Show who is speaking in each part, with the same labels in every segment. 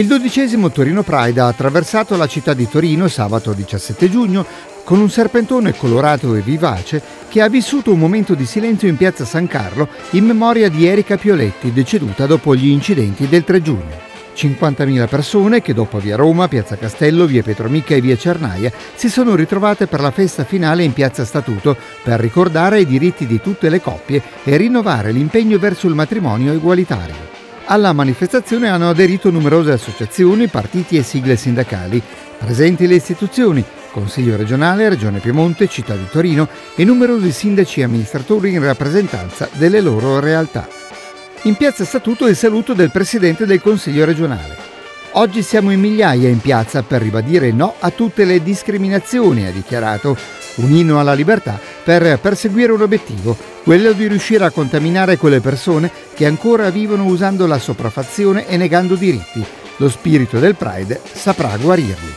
Speaker 1: Il dodicesimo Torino Pride ha attraversato la città di Torino sabato 17 giugno con un serpentone colorato e vivace che ha vissuto un momento di silenzio in piazza San Carlo in memoria di Erika Pioletti, deceduta dopo gli incidenti del 3 giugno. 50.000 persone che dopo via Roma, piazza Castello, via Petromica e via Cernaia si sono ritrovate per la festa finale in piazza Statuto per ricordare i diritti di tutte le coppie e rinnovare l'impegno verso il matrimonio egualitario. Alla manifestazione hanno aderito numerose associazioni, partiti e sigle sindacali, presenti le istituzioni, Consiglio regionale, Regione Piemonte, Città di Torino e numerosi sindaci e amministratori in rappresentanza delle loro realtà. In piazza Statuto il saluto del Presidente del Consiglio regionale. Oggi siamo in migliaia in piazza per ribadire no a tutte le discriminazioni, ha dichiarato, un inno alla libertà per perseguire un obiettivo, quello di riuscire a contaminare quelle persone che ancora vivono usando la sopraffazione e negando diritti. Lo spirito del Pride saprà guarirli.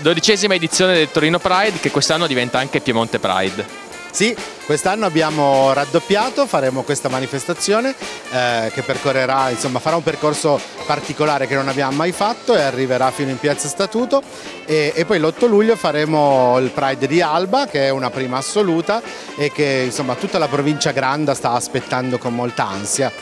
Speaker 2: Dodicesima edizione del Torino Pride che quest'anno diventa anche Piemonte Pride.
Speaker 3: Sì, quest'anno abbiamo raddoppiato, faremo questa manifestazione eh, che percorrerà, insomma farà un percorso particolare che non abbiamo mai fatto e arriverà fino in Piazza Statuto e, e poi l'8 luglio faremo il Pride di Alba che è una prima assoluta e che insomma tutta la provincia Granda sta aspettando con molta ansia.